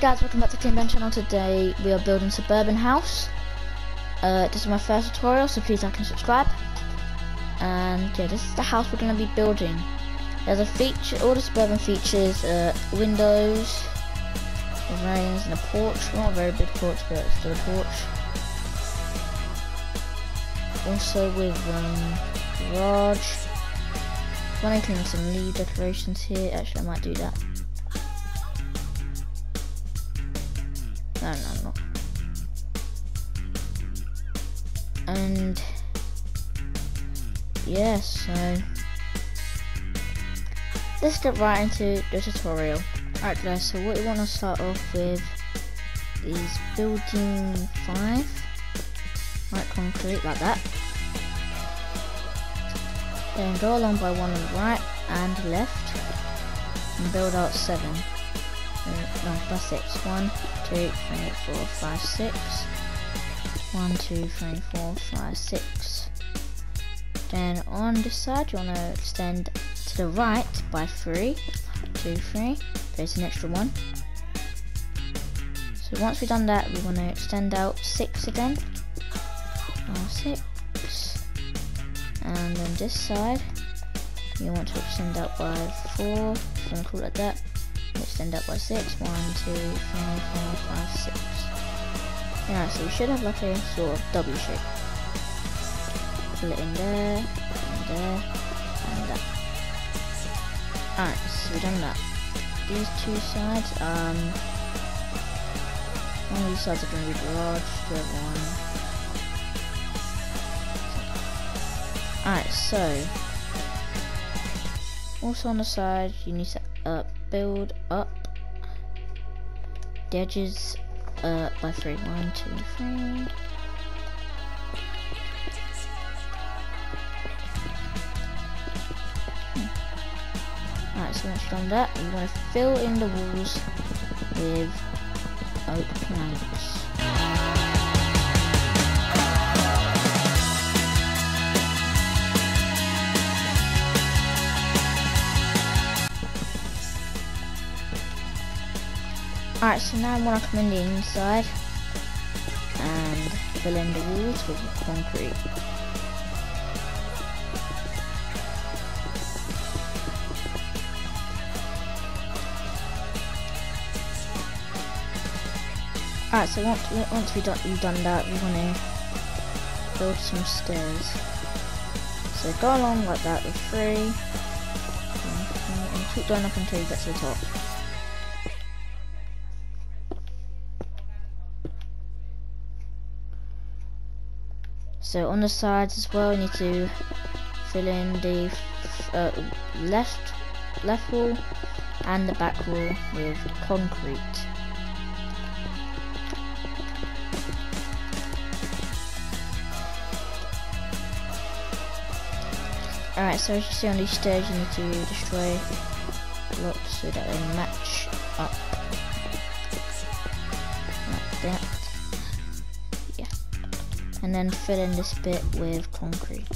guys, welcome back to King Ben channel. Today we are building Suburban House. Uh, this is my first tutorial, so please like and subscribe. And yeah, this is the house we're going to be building. There's a feature, all the Suburban features, uh, windows, rains and a porch. Not a very big porch, but still a porch. Also with um, garage. Clean some leaf decorations here. Actually, I might do that. No, no, no. And yeah, so let's get right into the tutorial. Alright guys, so what you want to start off with is building 5, like concrete, like that. Then go along by one on the right and left, and build out 7. No, that's 6. 1, 2, 3, 4, 5, 6. 1, 2, 3, 4, 5, 6. Then on this side you want to extend to the right by 3. 2, 3. There's an extra 1. So once we've done that we want to extend out 6 again. 6. And then this side you want to extend out by 4. If you want to call it that extend up by 6. 1, 2, 3, 4, 5, 6. Yeah, so we should have like a sort of W shape. Fill it in there, and there, and that. Alright, so we've done that. These two sides, um, one of these sides are going to be large, the other one. Alright, so, also on the side, you need to uh, build up the edges uh, by three. One, two, three. Alright, so once you've done that, you want to fill in the walls with oak planks. Alright, so now I want to come in the inside and fill in the walls with concrete. Alright, so once, once we've done that, we want to build some stairs. So go along like that with three, and keep going up until you get to the top. So on the sides as well, you need to fill in the uh, left left wall and the back wall with concrete. Alright, so as you see on these stairs, you need to destroy blocks so that they match up and then fill in this bit with concrete.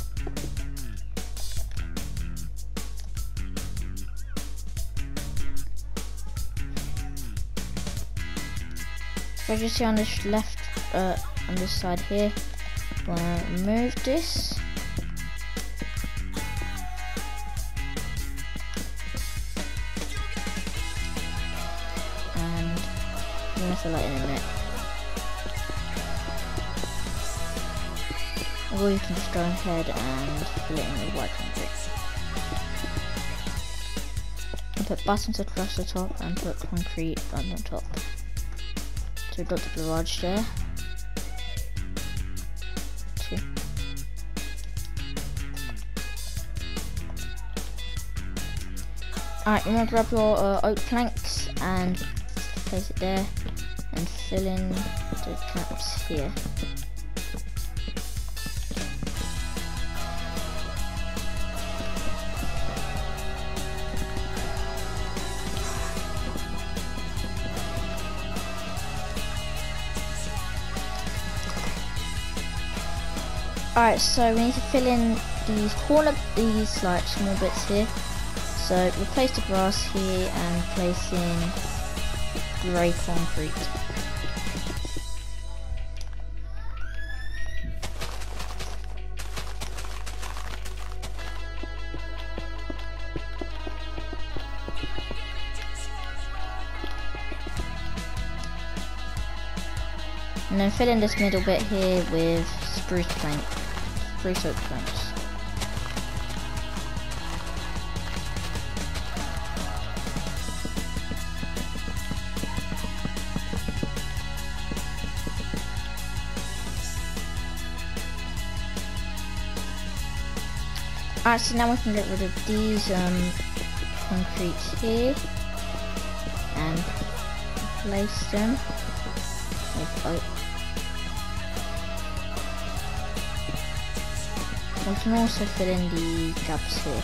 So as you see on this left, uh, on this side here, I'm gonna remove this. And I'm gonna fill it in a minute. Or you can just go ahead and fill it in with white concrete. And put buttons across the top and put concrete on the top. So we've got the garage there. Two. Alright, you want to grab your uh, oak planks and place it there and fill in the gaps here. Alright, so we need to fill in these corner, these like small bits here. So replace the grass here and place in grey concrete. And then fill in this middle bit here with spruce plank, planks. Alright, so now we can get rid of these um, concrete here and place them with oak. We can also fill in the gaps here.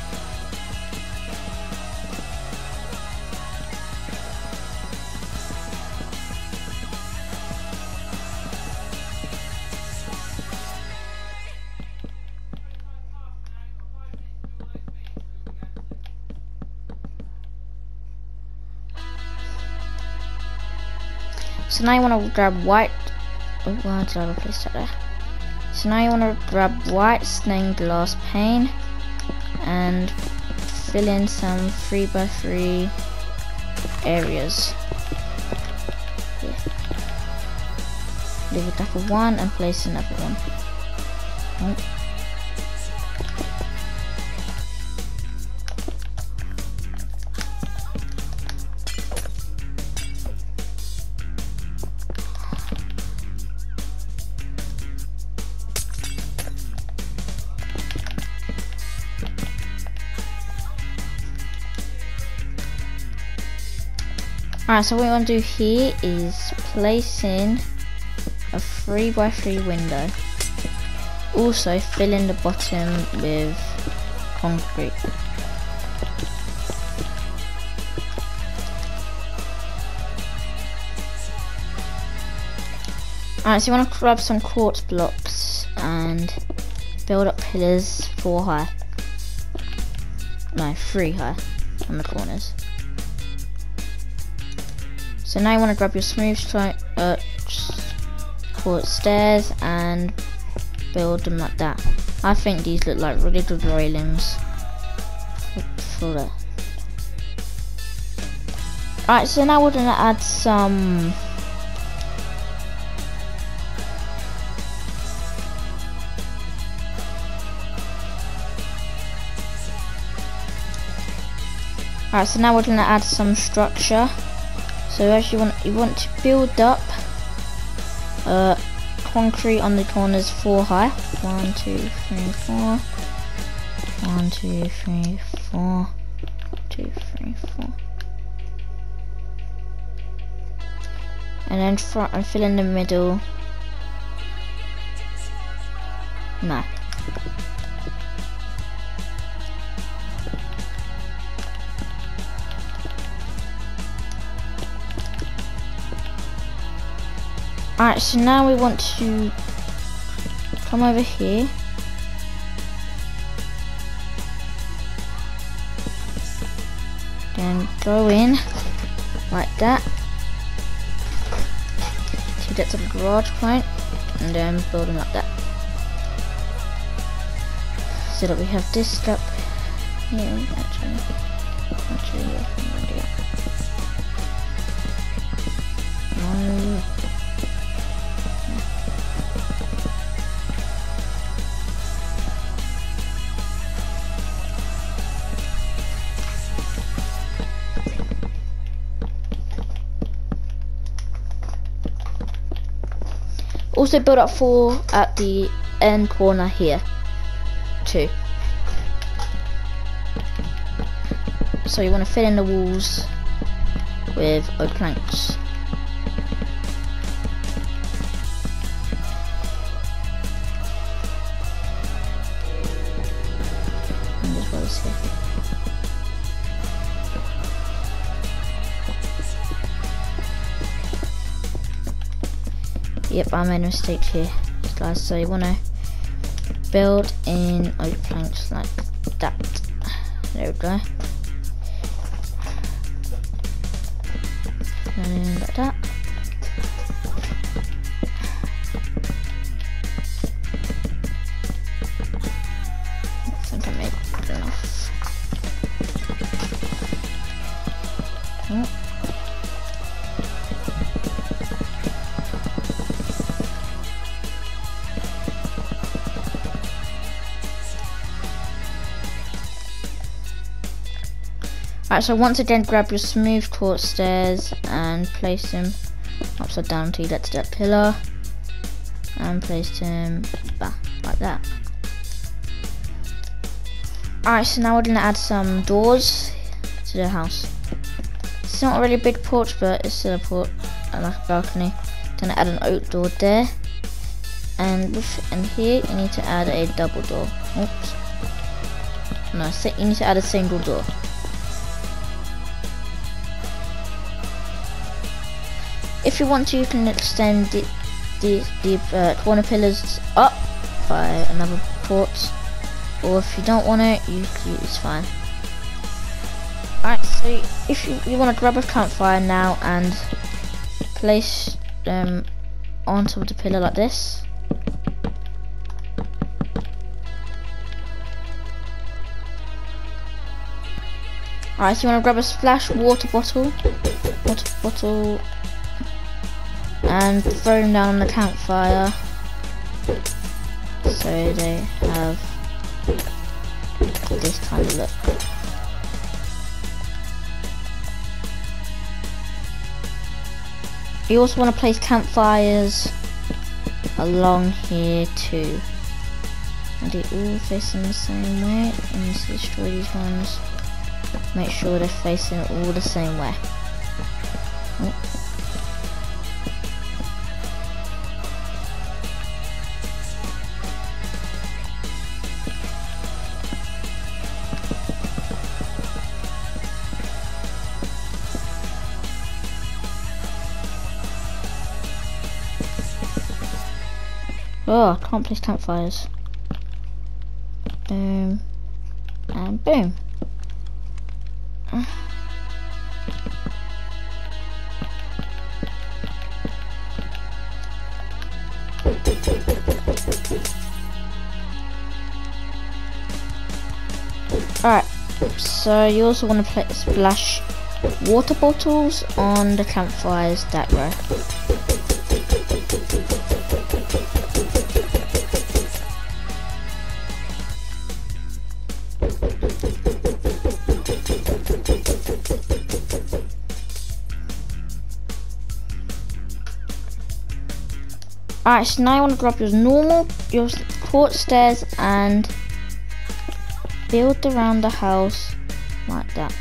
So now you want to grab white. Oh, why did I replace that there? So now you want to grab white stained glass pane and fill in some 3x3 areas. Leave it there for one and place another one. Oh. Alright, so what we want to do here is place in a 3x3 window. Also fill in the bottom with concrete. Alright, so you want to grab some quartz blocks and build up pillars four high. No, three high on the corners. So now you want to grab your smooth uh, quartz stairs and build them like that. I think these look like really good railings for that. Right, so now we're gonna add some Alright, so now we're gonna add some structure. So as you want, you want to build up uh, concrete on the corners four high. One, two, three, four. One, two, three, four. Two, three, four. And then front and fill in the middle. No. Alright, so now we want to come over here. Then go in like that to get to the garage point and then build them like that. So that we have this gap here. Actually, Also build up four at the end corner here. Two. So you want to fill in the walls with oak planks. Yep, I made a mistake here, guys. So you want to build in oak planks like that. There we go. in like that. Alright, so once again grab your smooth quartz stairs and place them upside down until you get to that pillar. And place them like that. Alright, so now we're gonna add some doors to the house. It's not really a big porch, but it's still a porch, uh, like a balcony. Gonna add an oak door there. And here you need to add a double door. Oops. No, you need to add a single door. If you want to, you can extend the the, the uh, corner pillars up by another port, or if you don't want it, you, you it's fine. Alright, so if you, you want to grab a campfire now and place them on top of the pillar like this. Alright, so you want to grab a splash water bottle, water bottle and throw them down on the campfire so they have this kind of look. You also want to place campfires along here too. And they all facing the same way. And destroy these ones. Make sure they're facing all the same way. Oh, I can't place campfires. Boom. And boom. Alright, so you also want to splash water bottles on the campfires that way. Alright, so now you want to grab your normal, your quartz stairs and build around the house like that.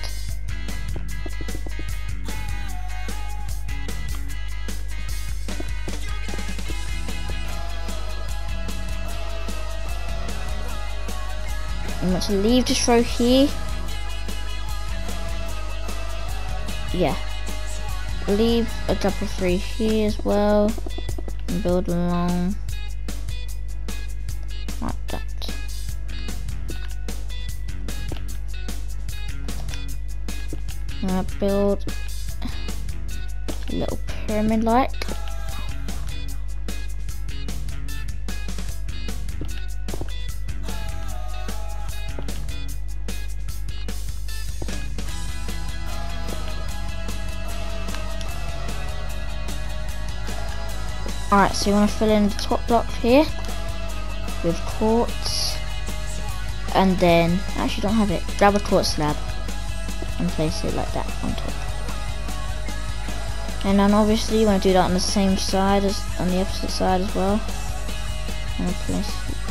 You want to leave this row here. Yeah. Leave a double three here as well build along like that. I'm build a little pyramid like. Alright, so you want to fill in the top block here with quartz. And then, I actually don't have it, grab a quartz slab and place it like that on top. And then obviously you want to do that on the same side as on the opposite side as well. And place that.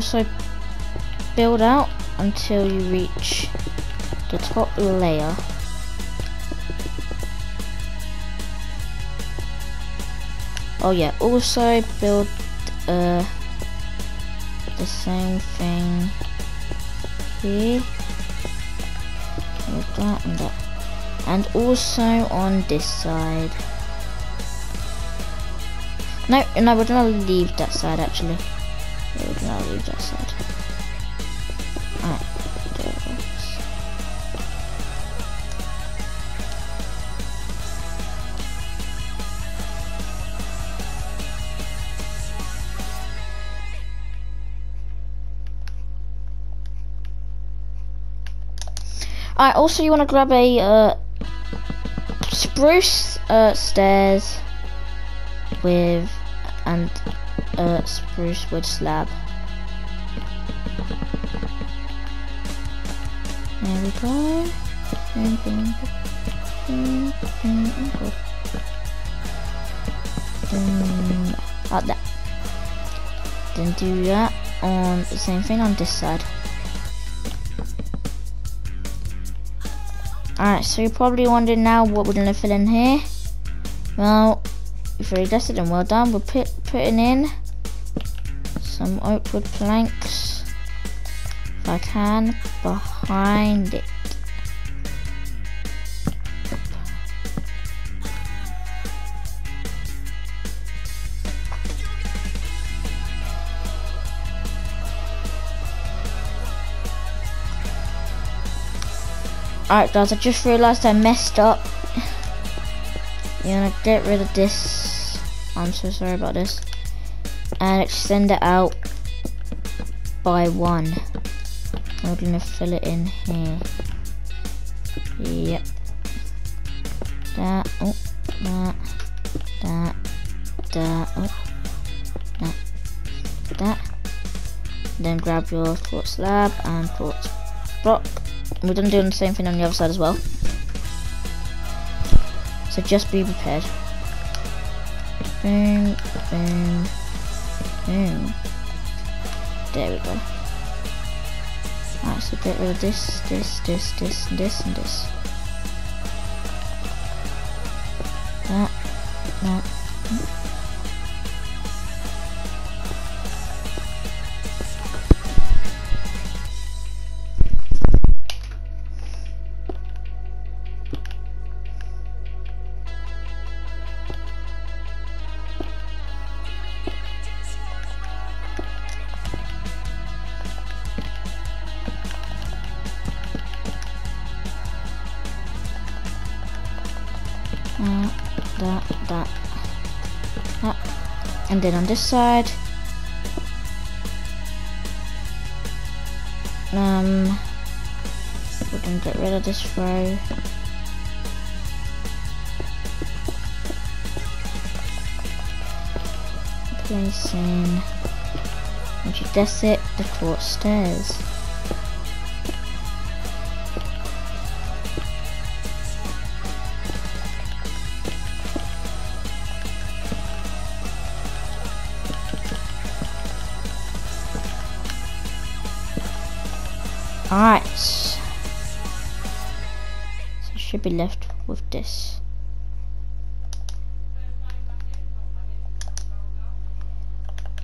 Also build out until you reach the top layer. Oh yeah, also build uh, the same thing here. With that and that. And also on this side. No, no, we're gonna leave that side actually. Gonna leave that side. Alright, there it. Alright, also you wanna grab a uh, spruce uh, stairs with and a spruce wood slab. There we go. Boom, boom, oh God. Boom, like that. Then do that on the same thing on this side. Alright, so you're probably wondering now what we're gonna fill in here. Well, you've already guessed and well done. We're put, putting in some wood planks, if I can, behind it. Alright guys, I just realised I messed up. You're gonna get rid of this. I'm so sorry about this. And extend it out by one. We're gonna fill it in here. Yep. That, oh, that, that, that, oh, that, that. Then grab your quartz slab and quartz block we're gonna do the same thing on the other side as well. So just be prepared. Boom, boom, boom. There we go. Alright, so get rid of this, this, this, this, and this, and this. That. that, And then on this side, um, we're gonna get rid of this row. Placing, you guess it, the quartz stairs. Alright. So should be left with this.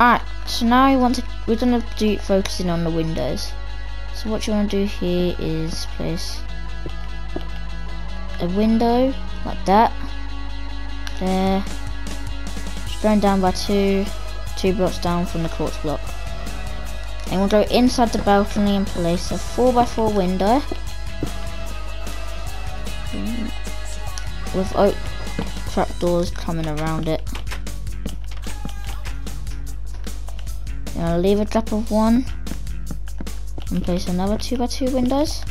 Alright, so now you want to we're gonna do focusing on the windows. So what you wanna do here is place a window like that. There. Just going down by two, two blocks down from the quartz block. And we'll go inside the balcony and place a 4x4 window with oak trapdoors coming around it. And I'll leave a gap of one and place another 2x2 windows.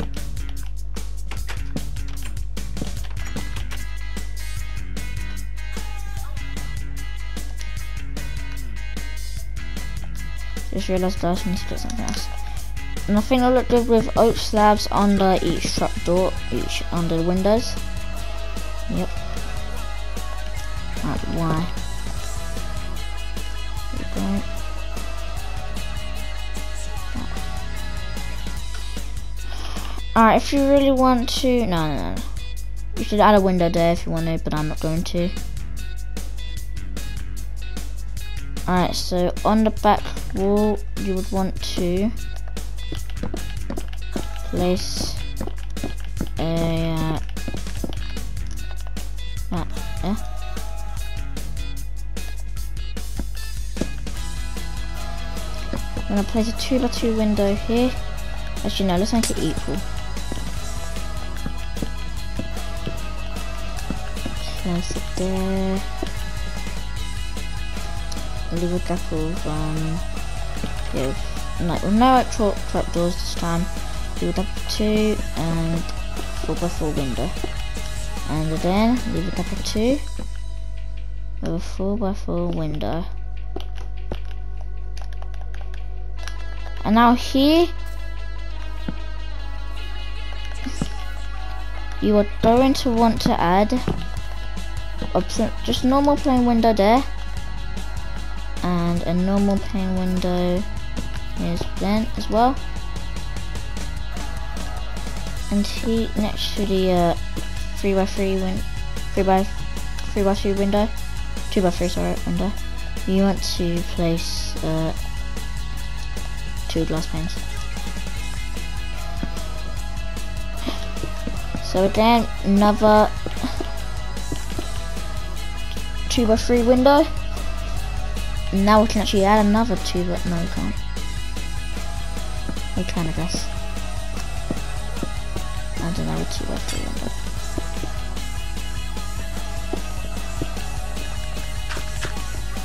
Just realised we need to put something else. And I think it'll look good with oak slabs under each trap door, each under the windows. Yep. Right, why? Alright, if you really want to, no, no, no. You should add a window there if you want to, but I'm not going to. Alright, so on the back wall, you would want to place a uh, uh, yeah. I'm gonna place a two by two window here. As you know, let's make it equal. Place it there. Leave a couple of um yeah, like with no trap trapdoors this time. Do a two and four by four window. And then leave a two with a four by four window. And now here, you are going to want to add just normal plain window there and a normal pane window is then as well and here next to the uh, 3x3 win 3 x 3 by 3 window 2 by 3 sorry window you want to place uh, two glass panes. So again, another two by three window. Now we can actually add another two, but no we can't. We can I guess. I don't another two by three window.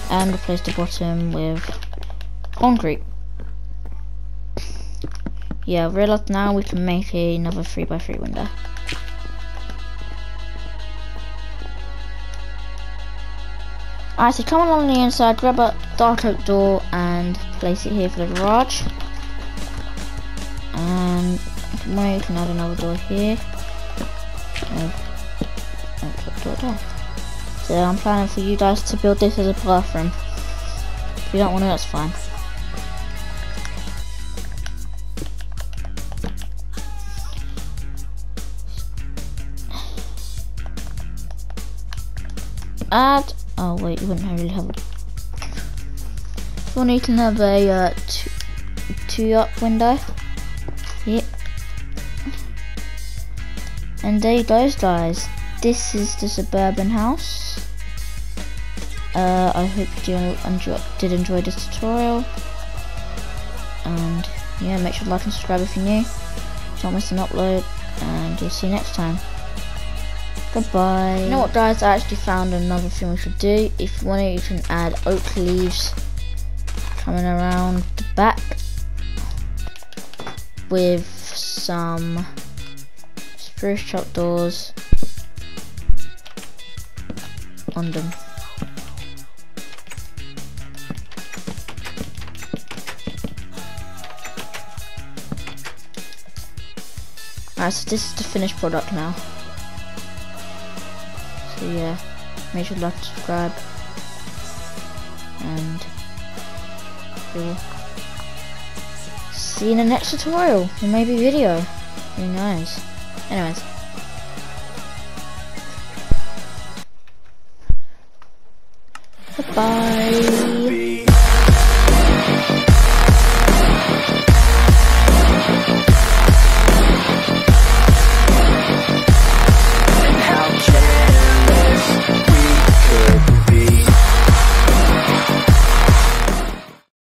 And replace the bottom with concrete. Yeah, realize now we can make another 3x3 window. Alright, so come along the inside, grab a dark oak door and place it here for the garage. And if you can add another door here. And, and door there. So I'm planning for you guys to build this as a bathroom. If you don't want it, that's fine. add you wouldn't really have a one you can have a uh, two, two up window yep. And there you go guys. This is the suburban house. Uh, I hope you enjoy, did enjoy this tutorial. And yeah make sure to like and subscribe if you're new. Don't miss an upload and we'll see you next time Goodbye. You know what guys, I actually found another thing we should do. If you want it, you can add oak leaves coming around the back with some spruce trapdoors on them. Alright, so this is the finished product now. So yeah, make sure to like, subscribe, and we'll see you in the next tutorial, or maybe video, who knows. Anyways. Goodbye.